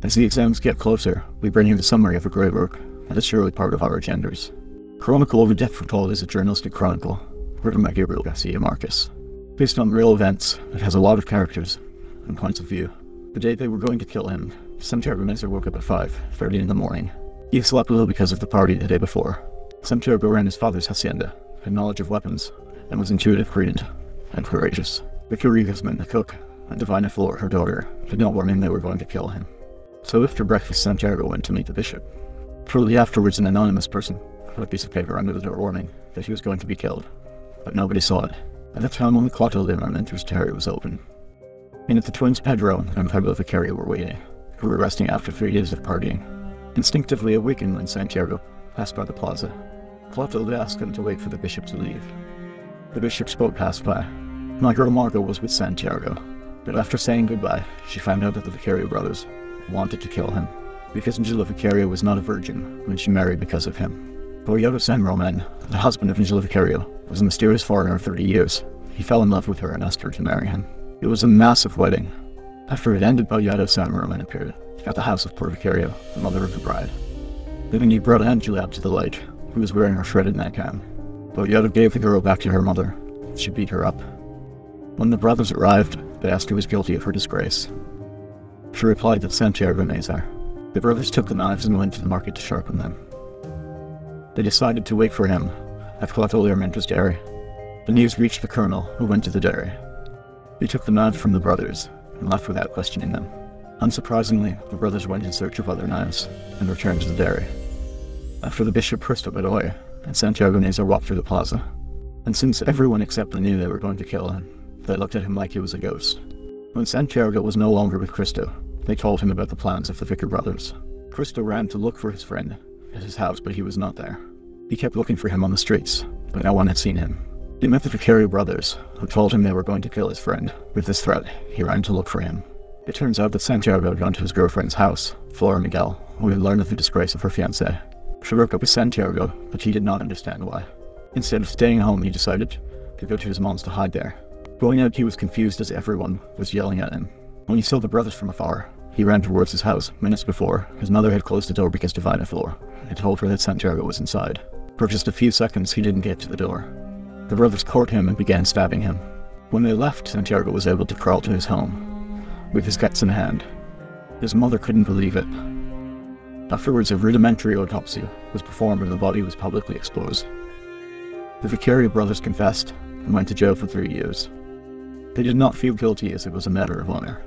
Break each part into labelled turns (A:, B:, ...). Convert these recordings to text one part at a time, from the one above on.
A: As the exams get closer, we bring you the summary of a great work that is surely part of our agendas. Chronicle of a Death Foretold is a journalistic chronicle written by Gabriel Garcia Marquez. Based on real events, it has a lot of characters and points of view. The day they were going to kill him, Santiago Meza woke up at 5.30 in the morning. He slept a little because of the party the day before. Santiago ran his father's hacienda, had knowledge of weapons, and was intuitive, prudent, and courageous. The Victoria Guzman, the cook, and Divina Flor, her daughter, did not warn him they were going to kill him. So after breakfast, Santiago went to meet the bishop. Shortly afterwards, an anonymous person put a piece of paper under the door warning that he was going to be killed, but nobody saw it. At the time, only Clotilde Armenta's terrier was open. And the twins Pedro and Pablo Vicario were waiting, who were resting after three days of partying. Instinctively awakened when Santiago passed by the plaza, Clotilde asked him to wait for the bishop to leave. The bishop's boat passed by. My girl Margot was with Santiago, but after saying goodbye, she found out that the Vicario brothers wanted to kill him, because Angela Vicario was not a virgin when she married because of him. Bayardo San Roman, the husband of Angela Vicario, was a mysterious foreigner of 30 years. He fell in love with her and asked her to marry him. It was a massive wedding. After it ended, Bayardo San Roman appeared at the house of Pura Vicario, the mother of the bride. Then he brought Angela up to the light, who was wearing her shredded nightgown. Bayardo gave the girl back to her mother. She beat her up. When the brothers arrived, they asked who was guilty of her disgrace. She replied that Santiago Nasar. The brothers took the knives and went to the market to sharpen them. They decided to wait for him at Armenta's dairy. The news reached the colonel, who went to the dairy. He took the knives from the brothers and left without questioning them. Unsurprisingly, the brothers went in search of other knives and returned to the dairy. After the bishop pressed up Bedoya, and Santiago Nazar walked through the plaza, and since everyone except them knew they were going to kill him, they looked at him like he was a ghost. When Santiago was no longer with Cristo, they told him about the plans of the Vicar brothers. Cristo ran to look for his friend at his house, but he was not there. He kept looking for him on the streets, but no one had seen him. He met the Vicario brothers, who told him they were going to kill his friend. With this threat, he ran to look for him. It turns out that Santiago had gone to his girlfriend's house, Flora Miguel, who had learned of the disgrace of her fiancé. She broke up with Santiago, but he did not understand why. Instead of staying home, he decided to go to his mom's to hide there. Going out, he was confused as everyone was yelling at him. When he saw the brothers from afar, he ran towards his house. Minutes before, his mother had closed the door because Divina Flor had told her that Santiago was inside. For just a few seconds, he didn't get to the door. The brothers caught him and began stabbing him. When they left, Santiago was able to crawl to his home, with his guts in hand. His mother couldn't believe it. Afterwards, a rudimentary autopsy was performed and the body was publicly exposed. The Vicario brothers confessed and went to jail for three years. They did not feel guilty as it was a matter of honor.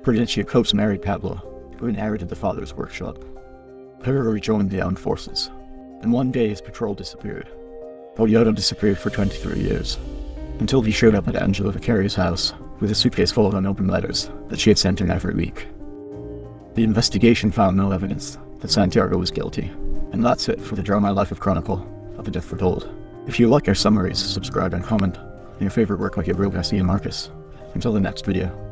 A: Prudencia Cotes married Pablo, who inherited the father's workshop. Pedro rejoined the armed forces, and one day his patrol disappeared. Bayardo disappeared for 23 years, until he showed up at Angela Vicario's house with a suitcase full of unopened letters that she had sent him every week. The investigation found no evidence that Santiago was guilty, and that's it for the Draw My Life of Chronicle of the Death Foretold. If you like our summaries, subscribe and comment your favorite work like Gabriel Garcia Marquez. Until the next video.